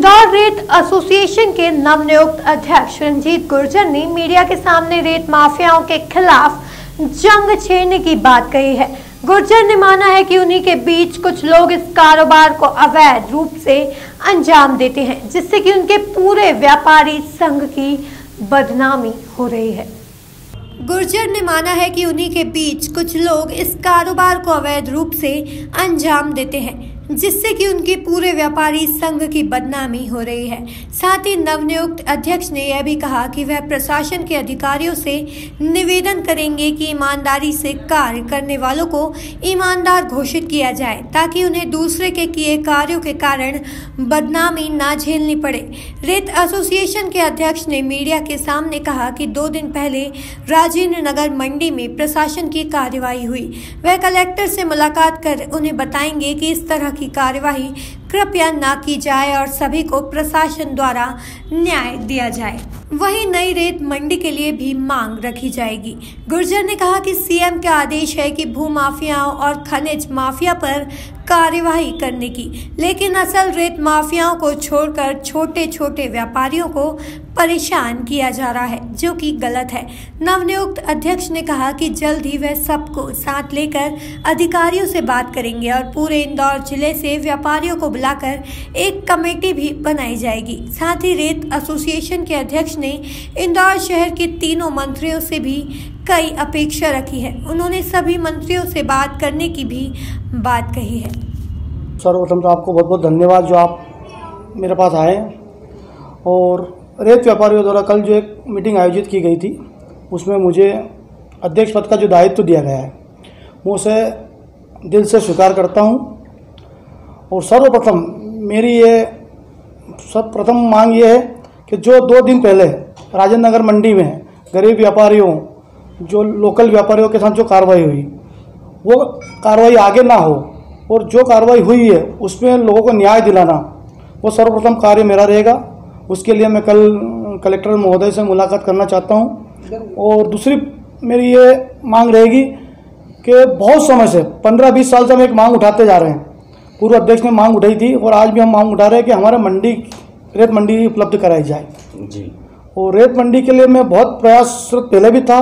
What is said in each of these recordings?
इंदौर रेत एसोसिएशन के नवनियुक्त अध्यक्ष रंजीत गुर्जर ने मीडिया के सामने रेत माफियाओं के खिलाफ जंग छेड़ने की बात कही है। गुर्जर ने माना है कि उन्हीं के बीच कुछ लोग इस कारोबार को अवैध रूप से अंजाम देते हैं, जिससे कि उनके पूरे व्यापारी संघ की बदनामी हो रही है। गुर्जर ने माना है कि उन्हीं के बीच कुछ लोग इस कारोबार को अवैध रूप से अंजाम देते हैं जिससे कि उनके पूरे व्यापारी संघ की बदनामी हो रही है। साथ ही नवनियुक्त अध्यक्ष ने यह भी कहा कि वह प्रशासन के अधिकारियों से निवेदन करेंगे कि ईमानदारी से कार्य करने वालों को ईमानदार घोषित किया जाए, ताकि उन्हें दूसरे के किए कार्यों के कारण बदनामी ना झेलनी पड़े। रेत एसोसिएशन के अध्यक्ष ने मीडिया के सामने कहा कि दो दिन पहले राजेंद्र नगर मंडी में प्रशासन की कार्यवाही हुई। वह कलेक्टर से मुलाकात कर उन्हें बताएँगे कि इस तरह की कार्यवाही कृपया न की जाए और सभी को प्रशासन द्वारा न्याय दिया जाए। वहीं नई रेत मंडी के लिए भी मांग रखी जाएगी। गुर्जर ने कहा कि सीएम का आदेश है कि भू माफियाओं और खनिज माफिया पर कार्यवाही करने की, लेकिन असल रेत माफियाओं को छोड़कर छोटे छोटे व्यापारियों को परेशान किया जा रहा है, जो कि गलत है। नवनियुक्त अध्यक्ष ने कहा कि जल्द ही वह सबको साथ लेकर अधिकारियों से बात करेंगे और पूरे इंदौर ज़िले से व्यापारियों को बुलाकर एक कमेटी भी बनाई जाएगी। साथ ही रेत एसोसिएशन के अध्यक्ष ने इंदौर शहर के तीनों मंत्रियों से भी कई अपेक्षा रखी है। उन्होंने सभी मंत्रियों से बात करने की भी बात कही है। सर्वप्रथम तो आपको बहुत बहुत धन्यवाद जो आप मेरे पास आए और रेत व्यापारियों द्वारा कल जो एक मीटिंग आयोजित की गई थी, उसमें मुझे अध्यक्ष पद का जो दायित्व दिया गया है मैं उसे दिल से स्वीकार करता हूँ। और सर्वप्रथम मेरी ये सब प्रथम मांग ये है कि जो दो दिन पहले राजेंद्र नगर मंडी में गरीब व्यापारियों, जो लोकल व्यापारियों के साथ जो कार्रवाई हुई, वो कार्रवाई आगे ना हो और जो कार्रवाई हुई है, उसमें लोगों को न्याय दिलाना, वो सर्वप्रथम कार्य मेरा रहेगा। उसके लिए मैं कल कलेक्टर महोदय से मुलाकात करना चाहता हूँ। और दूसरी मेरी ये मांग रहेगी कि बहुत समय से, पंद्रह बीस साल से हम एक मांग उठाते जा रहे हैं। पूर्व अध्यक्ष ने मांग उठाई थी और आज भी हम मांग उठा रहे हैं कि हमारे मंडी रेत मंडी उपलब्ध कराई जाए। जी। और रेत मंडी के लिए मैं बहुत प्रयासरत पहले भी था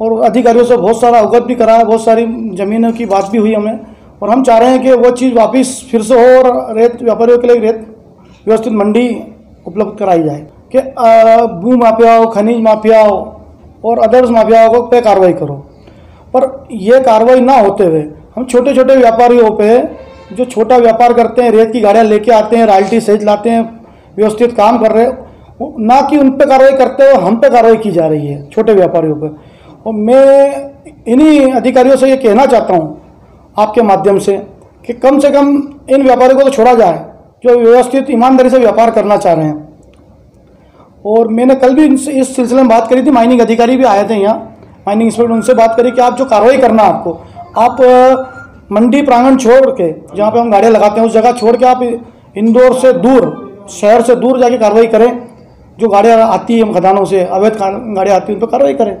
और अधिकारियों से बहुत सारा अवगत भी कराया बहुत सारी ज़मीनों की बात भी हुई हमें। और हम चाह रहे हैं कि वो चीज़ वापस फिर से हो और रेत व्यापारियों के लिए रेत व्यवस्थित मंडी उपलब्ध कराई जाए कि भू माफिया हो खनिज माफिया हो और अदर्स माफियाओं को पे कार्रवाई करो। पर यह कार्रवाई ना होते हुए हम छोटे छोटे व्यापारियों पे जो छोटा व्यापार करते हैं, रेत की गाड़ियाँ लेके आते हैं रॉयल्टी सहित लाते हैं, व्यवस्थित काम कर रहे हैं ना कि उन पर कार्रवाई करते हुए हम पे कार्रवाई की जा रही है, छोटे व्यापारियों पर और मैं इन्हीं अधिकारियों से ये कहना चाहता हूँ आपके माध्यम से कि कम से कम इन व्यापारियों को तो छोड़ा जाए, जो व्यवस्थित, ईमानदारी से व्यापार करना चाह रहे हैं। और मैंने कल भी इनसे, इस सिलसिले में बात करी थी, माइनिंग अधिकारी भी आए थे यहाँ, माइनिंग इंस्पेक्टर उनसे बात करी कि आप जो कार्रवाई करना है आपको, आप मंडी प्रांगण छोड़ के, जहाँ पे हम गाड़ियाँ लगाते हैं, उस जगह छोड़ के आप इंदौर से दूर, शहर से दूर जाके कार्रवाई करें। जो गाड़ियाँ आती है खदानों से, अवैध गाड़ियाँ आती हैं, उन पर कार्रवाई करें।